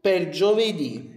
per giovedì.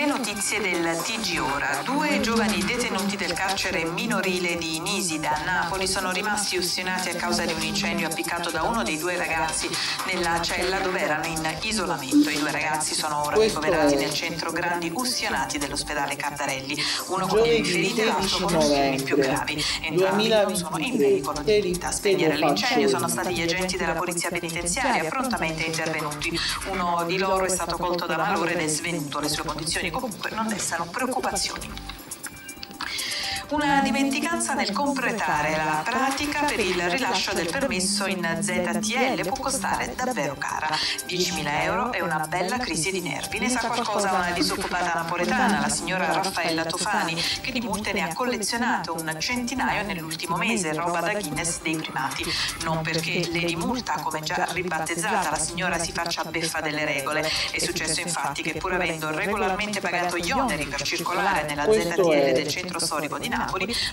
Le notizie del TG Ora. Due giovani detenuti del carcere minorile di Nisida a Napoli sono rimasti ustionati a causa di un incendio appiccato da uno dei due ragazzi nella cella dove erano in isolamento. I due ragazzi sono ora ricoverati nel centro grandi ustionati dell'ospedale Cardarelli, uno con le ferite e l'altro 16 con ustioni più gravi. Entrambi non sono in 2023. pericolo di vita. A spegnere l'incendio sono stati gli agenti della polizia penitenziaria prontamente intervenuti. Uno di loro è stato colto da malore ed è svenuto. Le sue condizioni comunque non destano preoccupazioni. Una dimenticanza nel completare la pratica per il rilascio del permesso in ZTL può costare davvero cara. 10.000 euro è una bella crisi di nervi. Ne sa qualcosa una disoccupata napoletana, la signora Raffaella Tofani, che di multe ne ha collezionato un centinaio nell'ultimo mese, roba da Guinness dei primati. Non perché Lady Multa, come già ribattezzata, la signora si faccia beffa delle regole. È successo infatti che pur avendo regolarmente pagato gli oneri per circolare nella ZTL del centro storico di Napoli,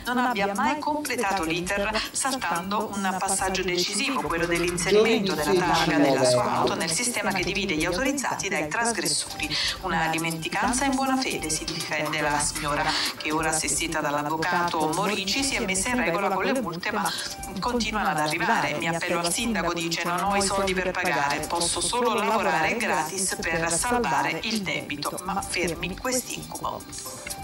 non abbia mai completato l'iter saltando un passaggio decisivo, quello dell'inserimento della targa della sua auto nel sistema che divide gli autorizzati dai trasgressori. Una dimenticanza in buona fede, si difende la signora, che ora assistita dall'avvocato Morici si è messa in regola con le multe, ma continuano ad arrivare. Mi appello al sindaco, dice non ho i soldi per pagare, posso solo lavorare gratis per salvare il debito, ma fermi quest'incubo.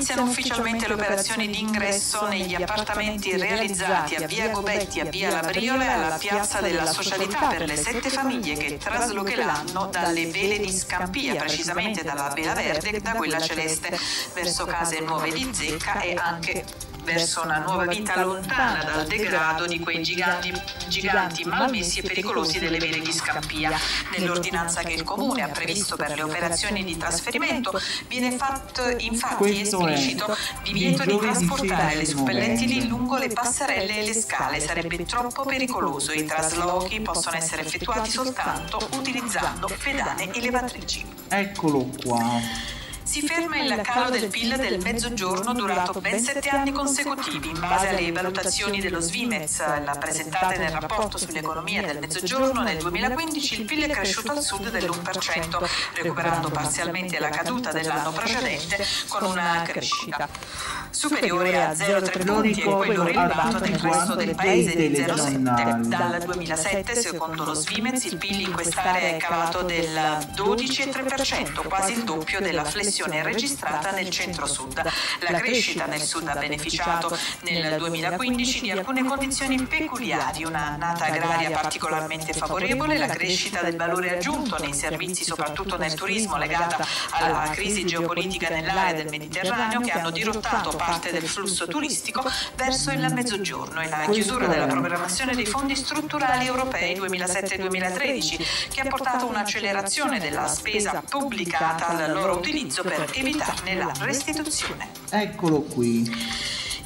Iniziano ufficialmente le operazioni di ingresso negli appartamenti realizzati a via Gobetti, a via Labriola e alla piazza della socialità per le sette famiglie che traslocheranno dalle vele di Scampia, precisamente dalla vela verde da quella celeste, verso case nuove di zecca e anche verso una nuova vita lontana dal degrado di quei giganti, giganti malmessi e pericolosi delle vele di Scampia. Nell'ordinanza che il Comune ha previsto per le operazioni di trasferimento viene fatto infatti esplicito divieto di trasportare le 16 suppellettili novembre. lungo le passerelle e le scale, sarebbe troppo pericoloso. I traslochi possono essere effettuati soltanto utilizzando pedane elevatrici. Eccolo qua. Si ferma il calo del PIL del mezzogiorno durato ben sette anni consecutivi. In base alle valutazioni dello Svimez, la presentate nel rapporto sull'economia del mezzogiorno, nel 2015 il PIL è cresciuto al sud dell'1%, recuperando parzialmente la caduta dell'anno precedente con una crescita superiore a 0,3 punti e quello rilevato nel resto del paese di 0,7. Dal 2007, secondo lo Svimez, il PIL in quest'area è calato del 12,3%, quasi il doppio della flessione registrata nel centro-sud. La crescita nel sud ha beneficiato nel 2015 di alcune condizioni peculiari, una annata agraria particolarmente favorevole, la crescita del valore aggiunto nei servizi, soprattutto nel turismo, legata alla crisi geopolitica nell'area del Mediterraneo che hanno dirottato parte del flusso turistico verso il mezzogiorno e la chiusura della programmazione dei fondi strutturali europei 2007-2013 che ha portato un'accelerazione della spesa pubblicata al loro utilizzo per evitarne la restituzione. Eccolo qui.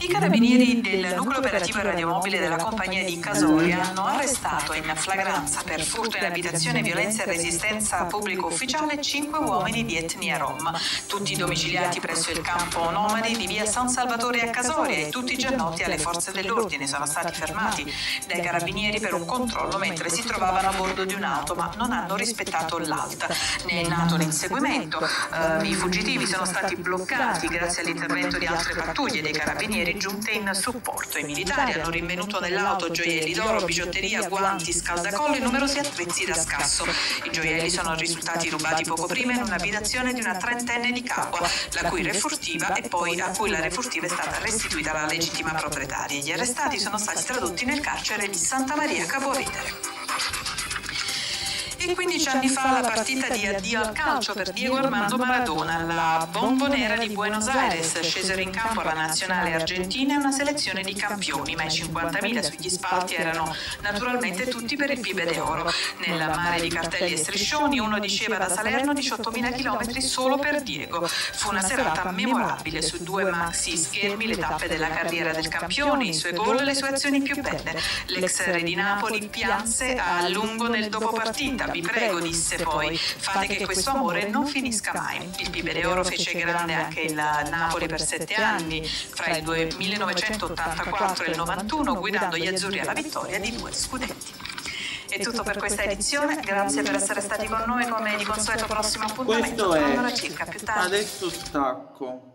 I carabinieri del nucleo operativo radiomobile della compagnia di Casoria hanno arrestato in flagranza per furto in abitazione, violenza e resistenza pubblico ufficiale cinque uomini di etnia rom, tutti domiciliati presso il campo nomadi di via San Salvatore a Casoria e tutti già noti alle forze dell'ordine. Sono stati fermati dai carabinieri per un controllo mentre si trovavano a bordo di un'auto ma non hanno rispettato l'alta. Ne è nato l'inseguimento. Eh, I fuggitivi sono stati bloccati grazie all'intervento di altre pattuglie dei carabinieri giunte in supporto. I militari hanno rinvenuto nell'auto gioielli d'oro, bigiotteria, guanti, scaldacollo e numerosi attrezzi da scasso. I gioielli sono risultati rubati poco prima in un'abitazione di una trentenne di Capua, la cui refurtiva e poi a cui la refurtiva è stata restituita alla legittima proprietaria. Gli arrestati sono stati tradotti nel carcere di Santa Maria Capovedere. E 15 anni fa la partita di addio al calcio per Diego Armando Maradona, la bombonera di Buenos Aires, scesero in campo la nazionale argentina e una selezione di campioni, ma i 50.000 sugli spalti erano naturalmente tutti per il Pibe d'Oro. Nel mare di cartelli e striscioni uno diceva da Salerno 18.000 km solo per Diego. Fu una serata memorabile su due maxi schermi, le tappe della carriera del campione, i suoi gol e le sue azioni più belle. L'ex re di Napoli pianse a lungo nel dopo partita. Vi prego, disse poi, fate che questo amore non finisca mai. Il Pibe d'Oro fece grande anche il Napoli per sette anni, fra il due- 1984 e il 91, guidando gli azzurri alla vittoria di due scudetti. È tutto per questa edizione, grazie per essere stati con noi come di consueto prossimo appuntamento Questo è. tra un'ora circa più tardi. Adesso stacco.